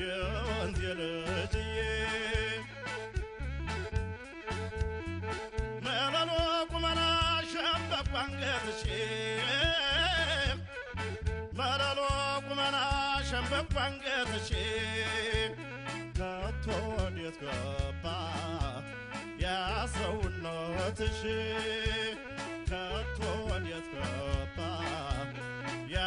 የወንዝ ልጅዬ መለሎ ቁመና ሸምበቆ አንገትሽ መለሎ ቁመና ሸምበቆ አንገትሽ ከቶ ወዴት ገባ ያ ሰውነትሽ ከቶ ወዴት ገባ ያ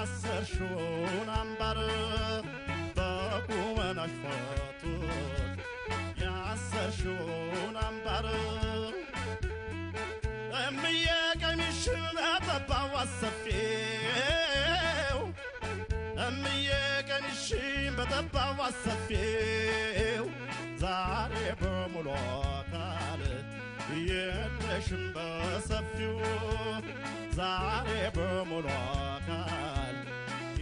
ያሰርሽውን አምባር በቁመናሽ ፈቱት ያሰርሽውን አምባር እምዬ ቀሚሽን አጠባው አሰፊው እምዬ ቀሚሽን በጠባው አሰፊው ዛሬ በሙሉ አካል የለሽም በሰፊው። ዛሬ በሙሉ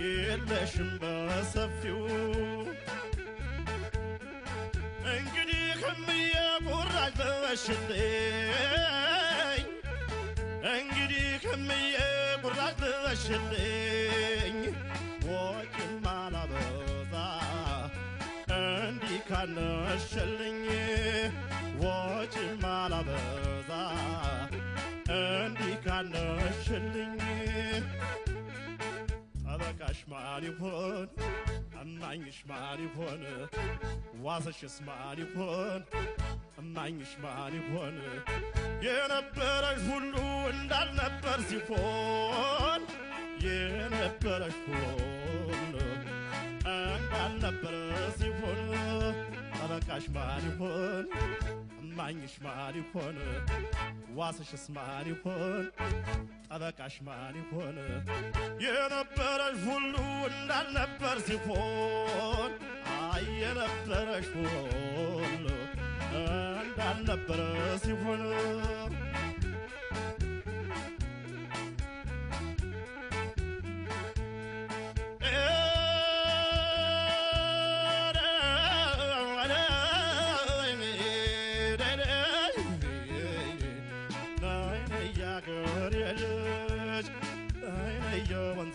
የለሽም በሰፊው። እንግዲህ እምዬ ቁራጭ ልበሽልኝ እንግዲህ እምዬ ቁራጭ ልበሽልኝ ወጪም አላበዛ እንዲህ ካነሽልኝ ወጪም ማን ይሆን እማኝሽ ማን ዋሰሽስ ማን ይሆን እማኝሽ ማን ይሆን የነበረሽ ሁሉ እንዳልነበር ሲሆን የነበረሽ ሁሉ እንዳልነበረ ሲሆን ጠበቃሽ ማን እማኝሽ ማን ይሆን? ዋስሽስ ማን ይሆን? ጠበቃሽ ማን ይሆን? የነበረሽ ሁሉ እንዳልነበር ሲሆን አይ የነበረሽ ሁሉ እንዳልነበረ ሲሆን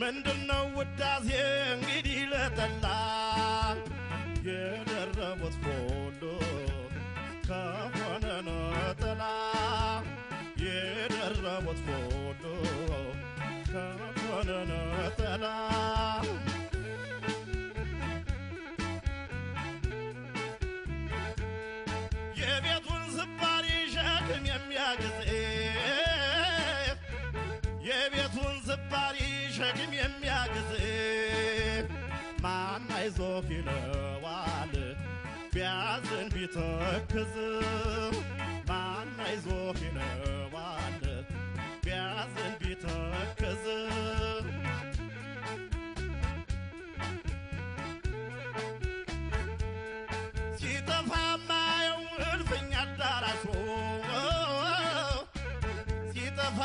ምንድነው ውዳሴ እንግዲህ ለጠላ የደረቡት ሁሉ ከሆነ ነጠላ። የደረቡት ሁሉ ከሆነ ነጠላ የቤቱን ዝባሪ ሸክም የሚያግዝ ማን አይዞህ ይለዋል? ቢያዝን ቢተክዝ ማን አይዞህ ይለዋል? ቢያዝን ቢተክዝ ሲጠፋ እልፍኝ አዳራሹ ሲጠፋ